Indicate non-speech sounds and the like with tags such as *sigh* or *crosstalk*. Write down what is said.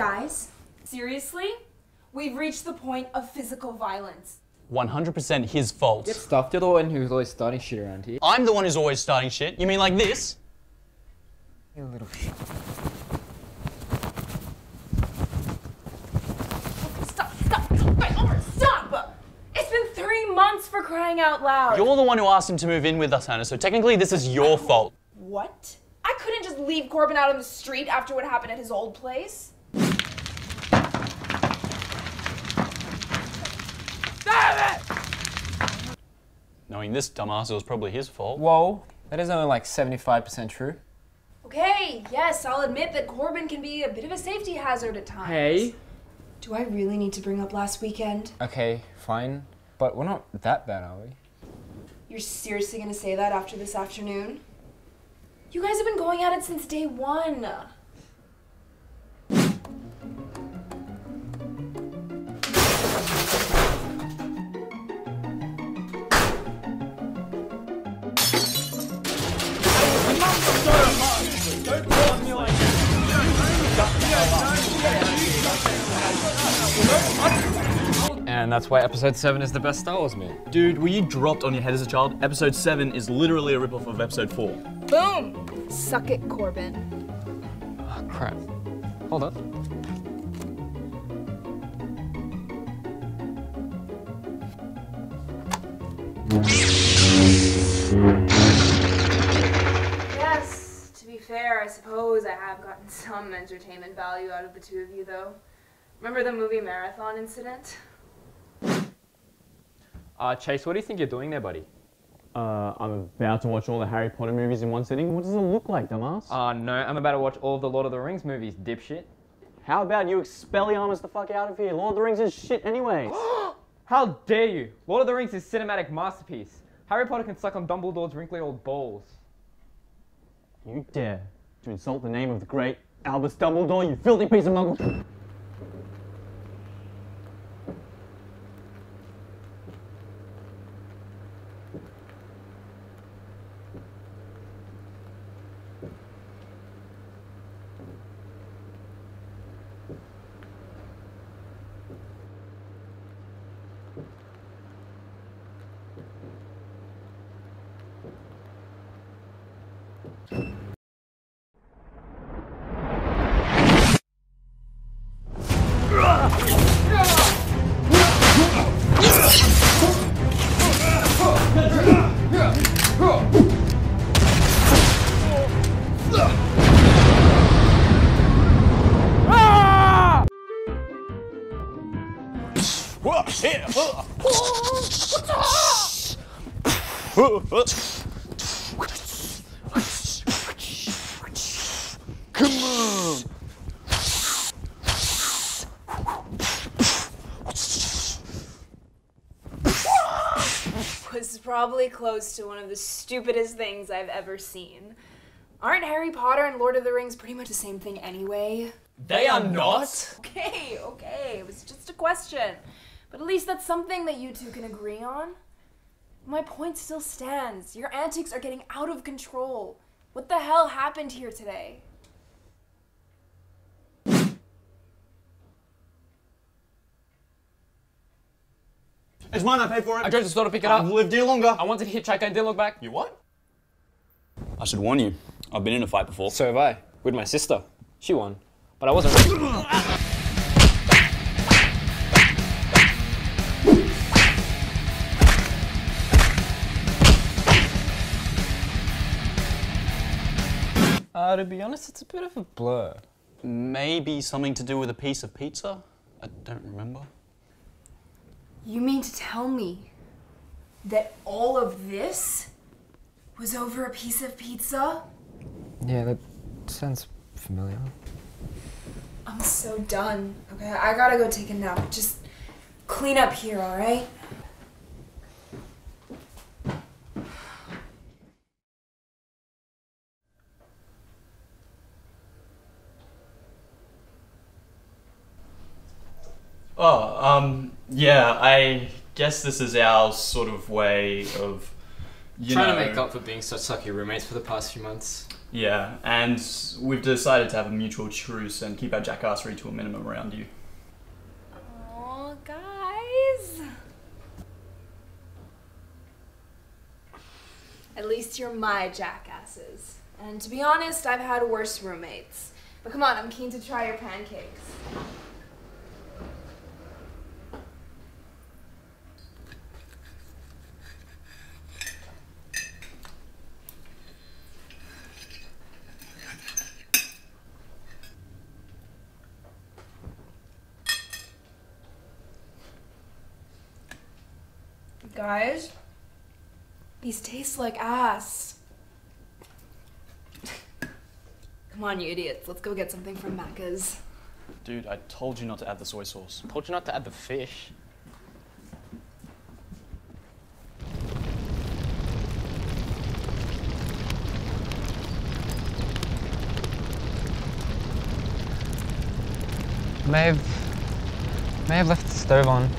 Guys, seriously? We've reached the point of physical violence. 100% his fault. Get stuffed. You're the one who's always starting shit around here. I'm the one who's always starting shit. You mean like this? You little shit. Stop, stop, stop, stop! It's been three months for crying out loud. You're the one who asked him to move in with us, Hannah, so technically this is your fault. What? I couldn't just leave Corbin out on the street after what happened at his old place. Knowing this dumbass, it was probably his fault. Whoa, that is only like 75% true. Okay, yes, I'll admit that Corbin can be a bit of a safety hazard at times. Hey. Do I really need to bring up last weekend? Okay, fine. But we're not that bad, are we? You're seriously gonna say that after this afternoon? You guys have been going at it since day one. And that's why episode 7 is the best Star Wars movie. Dude, were you dropped on your head as a child? Episode 7 is literally a ripoff of episode 4. Boom! Suck it, Corbin. Oh, crap. Hold on. Yes, to be fair, I suppose I have gotten *laughs* some entertainment value out of the two of you, though. Remember the movie marathon incident? Uh, Chase, what do you think you're doing there, buddy? Uh, I'm about to watch all the Harry Potter movies in one sitting. What does it look like, dumbass? Uh, no, I'm about to watch all of the Lord of the Rings movies, dipshit. How about you Expelliarmus the fuck out of here? Lord of the Rings is shit anyways. *gasps* How dare you? Lord of the Rings is cinematic masterpiece. Harry Potter can suck on Dumbledore's wrinkly old balls. you dare to insult the name of the great Albus Dumbledore, you filthy piece of muggle. Come on! Was probably close to one of the stupidest things I've ever seen. Aren't Harry Potter and Lord of the Rings pretty much the same thing anyway? They are not. Okay, okay, it was just a question. But at least that's something that you two can agree on. My point still stands. Your antics are getting out of control. What the hell happened here today? It's mine, I paid for it. I drove to the store to pick it up. I've lived here longer. I wanted to hitchhike and didn't look back. You what? I should warn you. I've been in a fight before. So have I. With my sister. She won. But I wasn't ready. Uh, to be honest, it's a bit of a blur. Maybe something to do with a piece of pizza? I don't remember. You mean to tell me that all of this was over a piece of pizza? Yeah, that sounds familiar. I'm so done. Okay, I gotta go take a nap. Just clean up here, alright? Oh, um, yeah, I guess this is our sort of way of you Trying know, to make up for being such sucky roommates for the past few months. Yeah, and we've decided to have a mutual truce and keep our jackassery to a minimum around you. Oh, guys. At least you're my jackasses. And to be honest, I've had worse roommates. But come on, I'm keen to try your pancakes. Guys, these taste like ass. Come on, you idiots. Let's go get something from Macca's. Dude, I told you not to add the soy sauce. Told you not to add the fish. May have, may have left the stove on.